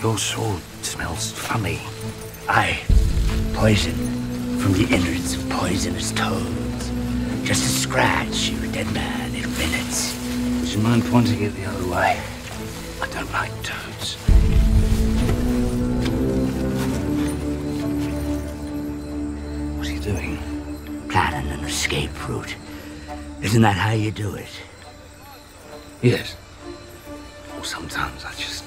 Your sword smells funny. Aye. Poison. From the innards of poisonous toads. Just a scratch, you're a dead man in minutes. Would you mind pointing it the other way? I don't like toads. What are you doing? Planning an escape route. Isn't that how you do it? Yes. Well, sometimes I just